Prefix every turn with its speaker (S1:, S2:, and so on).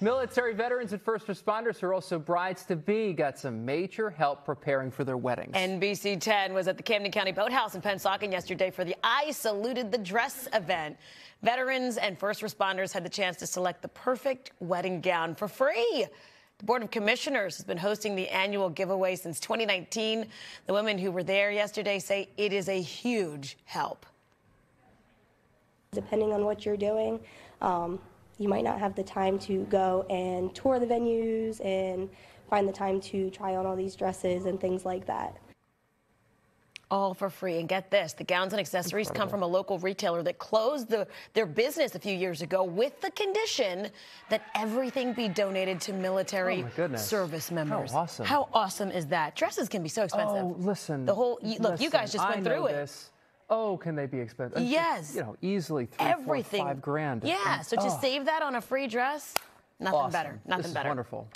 S1: Military veterans and first responders who are also brides to be got some major help preparing for their weddings.
S2: NBC 10 was at the Camden County Boathouse in Pennsauken yesterday for the I Saluted the Dress event. Veterans and first responders had the chance to select the perfect wedding gown for free. The Board of Commissioners has been hosting the annual giveaway since 2019. The women who were there yesterday say it is a huge help.
S3: Depending on what you're doing, um, you might not have the time to go and tour the venues and find the time to try on all these dresses and things like that.
S2: All for free. And get this the gowns and accessories Incredible. come from a local retailer that closed the, their business a few years ago with the condition that everything be donated to military
S1: oh
S2: service members.
S1: How awesome.
S2: How awesome is that? Dresses can be so expensive.
S1: Oh, listen.
S2: The whole, look,
S1: listen,
S2: you guys just went
S1: I
S2: through
S1: it. This. Oh, can they be expensive?
S2: Yes.
S1: You know, easily three,
S2: Everything.
S1: Four, five grand.
S2: Yeah. So to
S1: oh.
S2: save that on a free dress, nothing
S1: awesome.
S2: better. Nothing
S1: this
S2: better.
S1: wonderful.